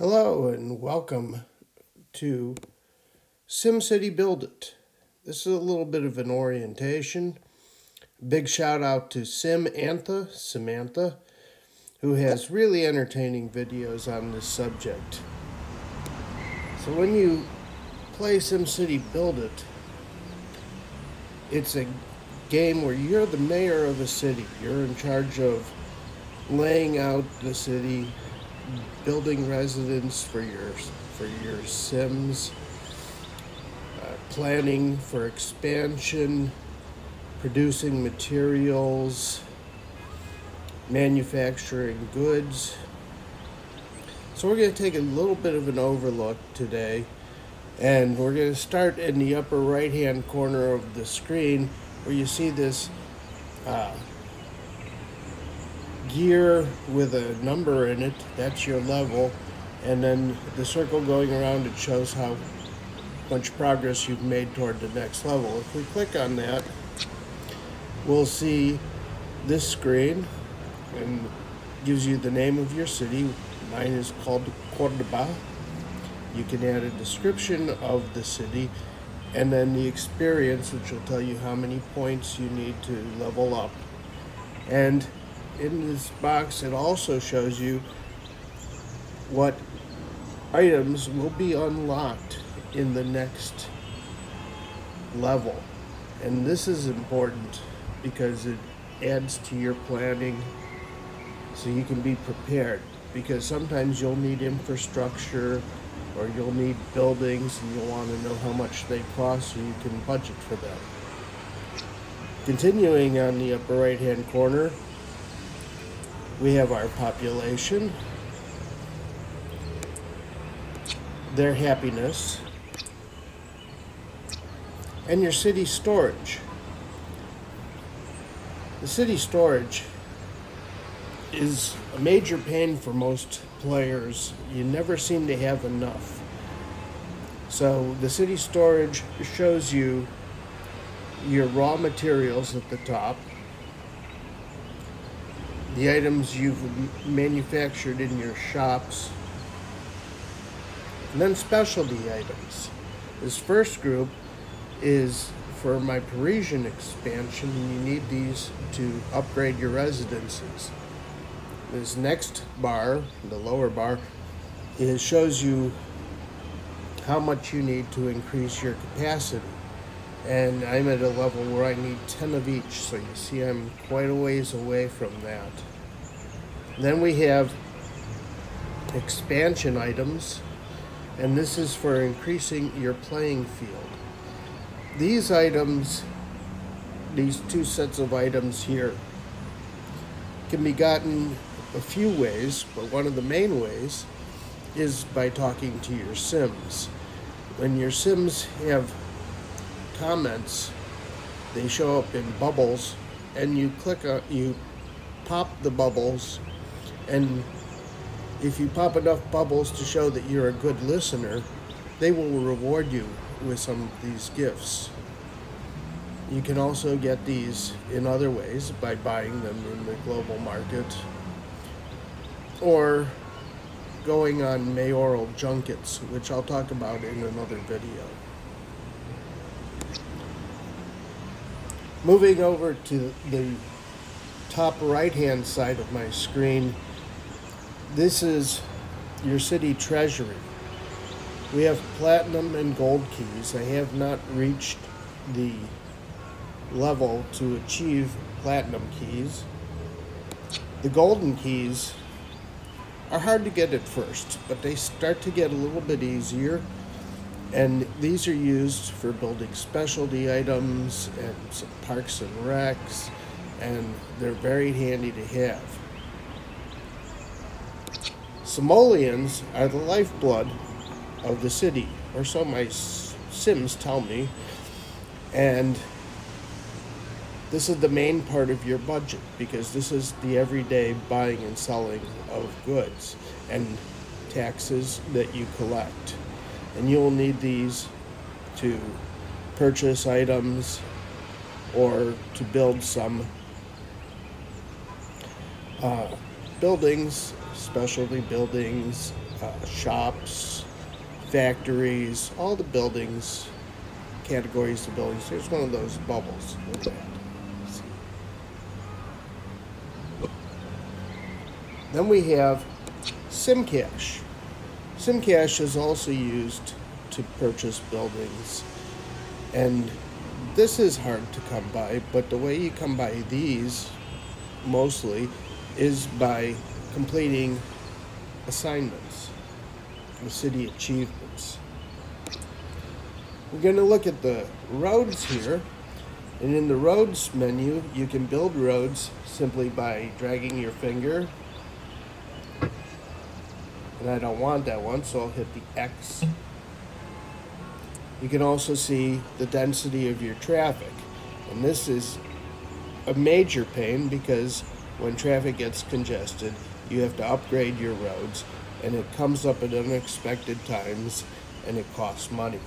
Hello and welcome to SimCity Build It. This is a little bit of an orientation. Big shout out to Sim-Antha, Samantha, who has really entertaining videos on this subject. So when you play SimCity Build It, it's a game where you're the mayor of a city. You're in charge of laying out the city, building residence for your for your Sims, uh, planning for expansion, producing materials, manufacturing goods. So we're going to take a little bit of an overlook today, and we're going to start in the upper right hand corner of the screen where you see this. Uh, gear with a number in it, that's your level. And then the circle going around, it shows how much progress you've made toward the next level. If we click on that, we'll see this screen and gives you the name of your city. Mine is called Cordoba. You can add a description of the city and then the experience, which will tell you how many points you need to level up. And in this box, it also shows you what items will be unlocked in the next level. And this is important because it adds to your planning so you can be prepared. Because sometimes you'll need infrastructure or you'll need buildings and you'll want to know how much they cost so you can budget for them. Continuing on the upper right hand corner, we have our population, their happiness, and your city storage. The city storage is a major pain for most players. You never seem to have enough. So the city storage shows you your raw materials at the top, the items you've manufactured in your shops, and then specialty items. This first group is for my Parisian expansion, and you need these to upgrade your residences. This next bar, the lower bar, it shows you how much you need to increase your capacity. And I'm at a level where I need 10 of each, so you see I'm quite a ways away from that. Then we have expansion items, and this is for increasing your playing field. These items, these two sets of items here, can be gotten a few ways, but one of the main ways is by talking to your Sims. When your Sims have comments, they show up in bubbles, and you click on, you pop the bubbles, and if you pop enough bubbles to show that you're a good listener, they will reward you with some of these gifts. You can also get these in other ways by buying them in the global market or going on mayoral junkets, which I'll talk about in another video. Moving over to the top right hand side of my screen, this is your city treasury. We have platinum and gold keys. I have not reached the level to achieve platinum keys. The golden keys are hard to get at first, but they start to get a little bit easier. And these are used for building specialty items and some parks and recs, and they're very handy to have. Simoleons are the lifeblood of the city, or so my Sims tell me. And this is the main part of your budget because this is the everyday buying and selling of goods and taxes that you collect. And you'll need these to purchase items or to build some uh, buildings, specialty buildings, uh, shops, factories, all the buildings, categories of buildings. Here's one of those bubbles. Then we have SimCash. SimCash is also used to purchase buildings. And this is hard to come by, but the way you come by these mostly is by completing assignments, the city achievements. We're going to look at the roads here. And in the roads menu, you can build roads simply by dragging your finger. And I don't want that one, so I'll hit the X. You can also see the density of your traffic. And this is a major pain because when traffic gets congested, you have to upgrade your roads and it comes up at unexpected times and it costs money.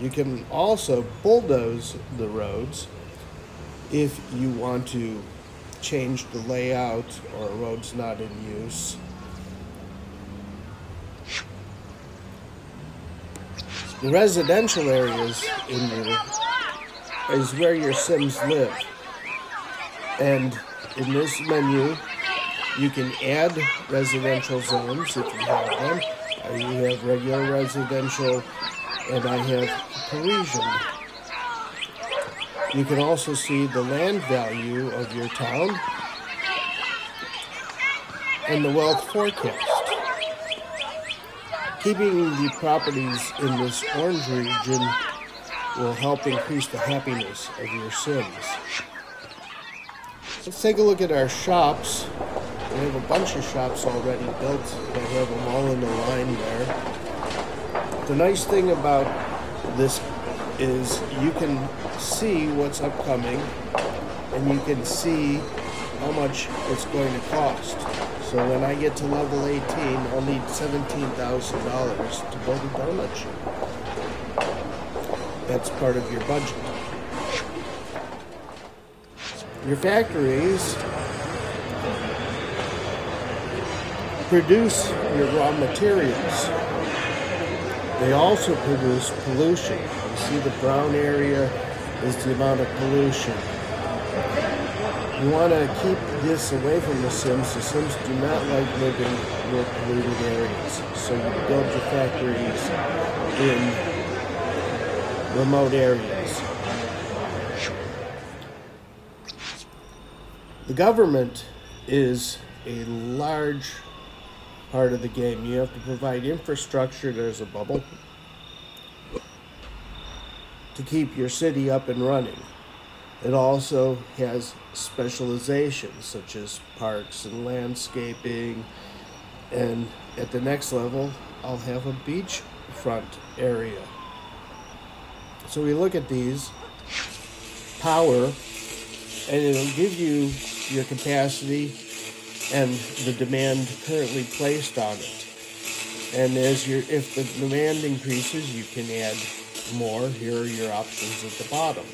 You can also bulldoze the roads if you want to change the layout or a road's not in use. The residential areas in your is where your Sims live. And in this menu, you can add residential zones if you have them. Uh, you have regular residential, and I have Parisian. You can also see the land value of your town and the wealth forecast. Keeping the properties in this orange region will help increase the happiness of your Sims. Let's take a look at our shops. We have a bunch of shops already built. I have them all in a line there. The nice thing about this is you can see what's upcoming and you can see how much it's going to cost. So when I get to level 18, I'll need $17,000 to build a donut shop. That's part of your budget. Your factories produce your raw materials. They also produce pollution. You see the brown area is the amount of pollution. You want to keep this away from the Sims. The Sims do not like living near polluted areas. So you build your factories in remote areas. The government is a large part of the game. You have to provide infrastructure. There's a bubble to keep your city up and running. It also has specializations such as parks and landscaping. And at the next level, I'll have a beachfront area. So we look at these power, and it'll give you your capacity and the demand currently placed on it. And as your if the demand increases, you can add more. Here are your options at the bottom.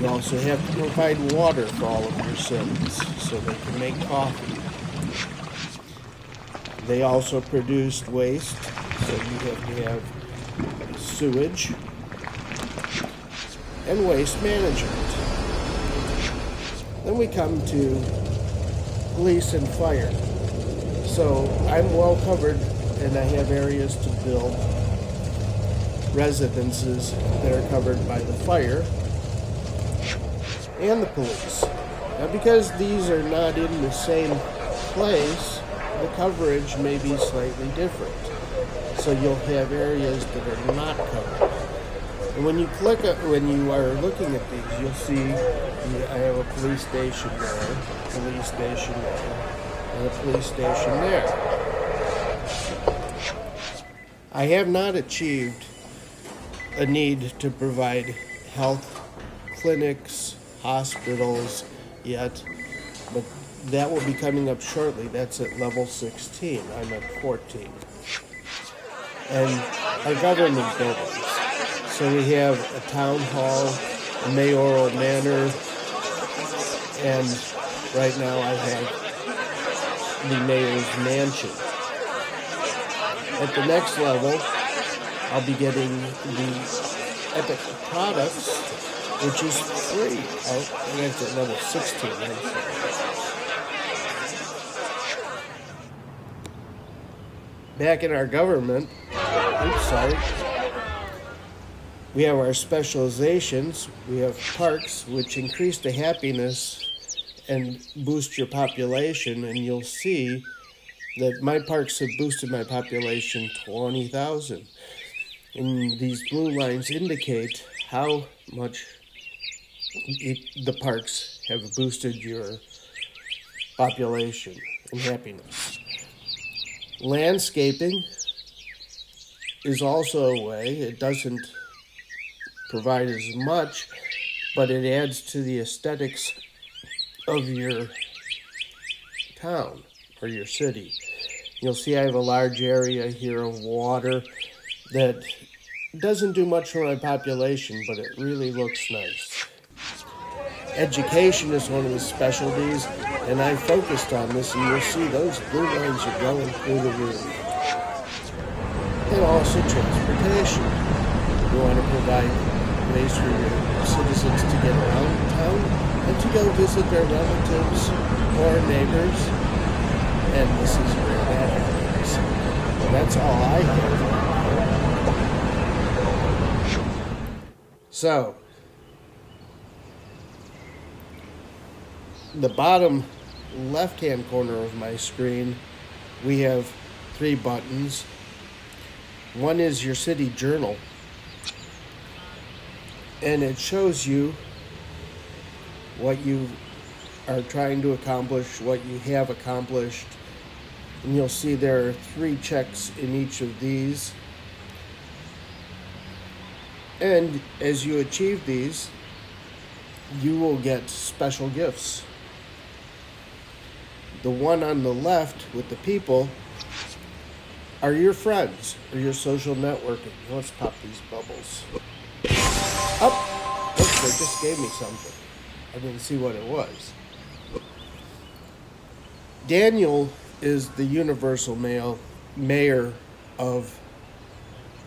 You also have to provide water for all of your Sims so they can make coffee. They also produced waste, so you have to have sewage and waste management. Then we come to police and fire. So I'm well covered and I have areas to build residences that are covered by the fire and the police. Now because these are not in the same place, the coverage may be slightly different. So you'll have areas that are not covered. And when you click, at, when you are looking at these, you'll see I have a police station there, police station there, and a police station there. I have not achieved a need to provide health clinics, hospitals yet, but that will be coming up shortly. That's at level 16. I'm at 14. And our government buildings. So we have a town hall, a mayoral manor, and right now I have the mayor's mansion. At the next level, I'll be getting the Epic Projects, which is free. Oh, that's at level 16. Back in our government, oops, sorry. We have our specializations. We have parks, which increase the happiness and boost your population. And you'll see that my parks have boosted my population 20,000. And these blue lines indicate how much it, the parks have boosted your population and happiness. Landscaping is also a way. It doesn't provide as much, but it adds to the aesthetics of your town or your city. You'll see I have a large area here of water that doesn't do much for my population, but it really looks nice. Education is one of the specialties, and I focused on this, and you'll see those blue lines are going through the roof. And also transportation. We want to provide ways for your citizens to get around town and to go visit their relatives or neighbors. And this is where that happens. That's all I have. So, the bottom left hand corner of my screen, we have three buttons. One is your city journal, and it shows you what you are trying to accomplish, what you have accomplished. And you'll see there are three checks in each of these. And as you achieve these, you will get special gifts. The one on the left with the people are your friends or your social networking. Let's pop these bubbles. Up! Oh, they just gave me something. I didn't see what it was. Daniel is the universal male mayor of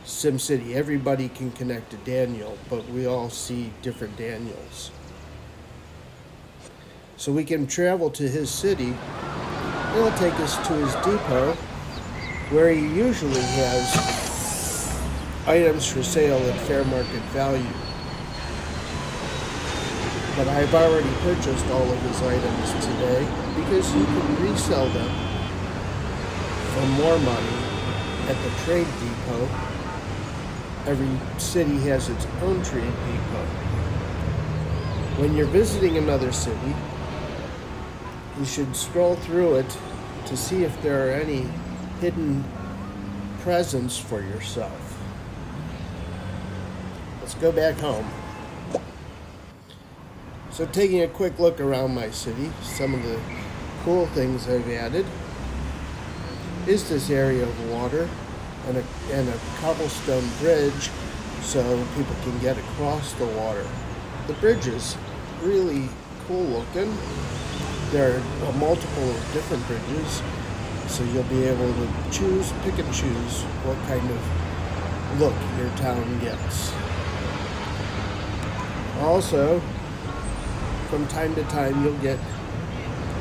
SimCity. Everybody can connect to Daniel, but we all see different Daniels. So we can travel to his city. It'll take us to his depot, where he usually has items for sale at fair market value. But I've already purchased all of his items today because you can resell them for more money at the trade depot every city has its own trade depot. When you're visiting another city, you should scroll through it to see if there are any hidden presents for yourself. Let's go back home. So taking a quick look around my city, some of the cool things I've added is this area of water and a, and a cobblestone bridge so people can get across the water. The bridge is really cool looking. There are a multiple different bridges, so you'll be able to choose, pick and choose what kind of look your town gets. Also, from time to time, you'll get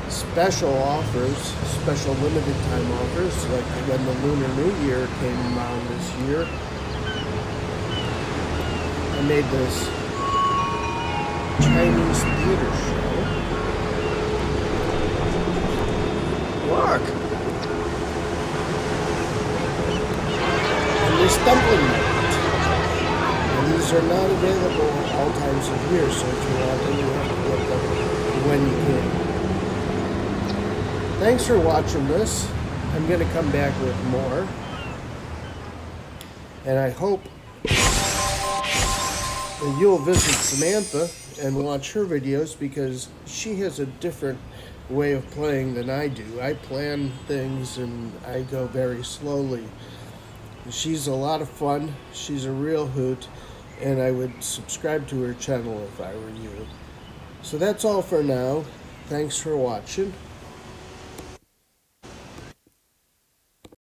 special offers, special limited time offers, like when the Lunar New Year came around this year. I made this Chinese theater show. Look! And there's night. And these are not available all times of year, so if you want you have to get them when you can. Thanks for watching this. I'm going to come back with more. And I hope that you'll visit Samantha and watch her videos because she has a different way of playing than I do. I plan things and I go very slowly. She's a lot of fun. She's a real hoot. And I would subscribe to her channel if I were you. So that's all for now. Thanks for watching.